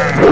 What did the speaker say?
Yeah.